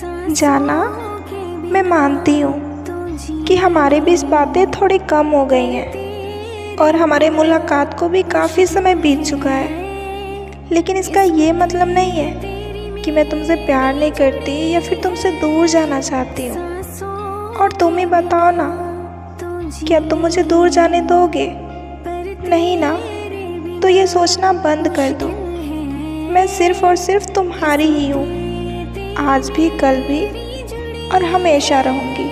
जाना, मैं मानती हूँ कि हमारे बीच बातें थोड़ी कम हो गई हैं और हमारे मुलाकात को भी काफ़ी समय बीत चुका है। लेकिन इसका ये मतलब नहीं है कि मैं तुमसे प्यार नहीं करती या फिर तुमसे दूर जाना चाहती हूँ। और तुम ही बताओ ना, क्या तुम मुझे दूर जाने दोगे? नहीं ना तो ये सोचना बंद कर दो। मैं सिर्फ़ और सिर्फ़ तुम्हारी ही हूँ। आज भी कल भी और हमेशा रहूँगी।